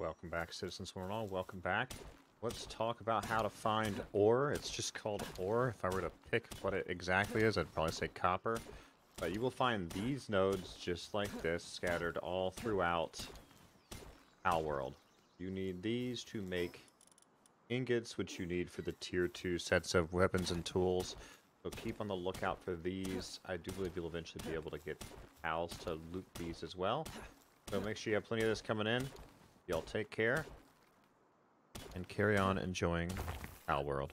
Welcome back, Citizens One and all. Welcome back. Let's talk about how to find ore. It's just called ore. If I were to pick what it exactly is, I'd probably say copper. But you will find these nodes just like this scattered all throughout our world. You need these to make ingots, which you need for the tier 2 sets of weapons and tools. So keep on the lookout for these. I do believe you'll eventually be able to get Pals to loot these as well. So make sure you have plenty of this coming in. Y'all take care. And carry on enjoying Palworld.